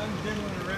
I'm genuinely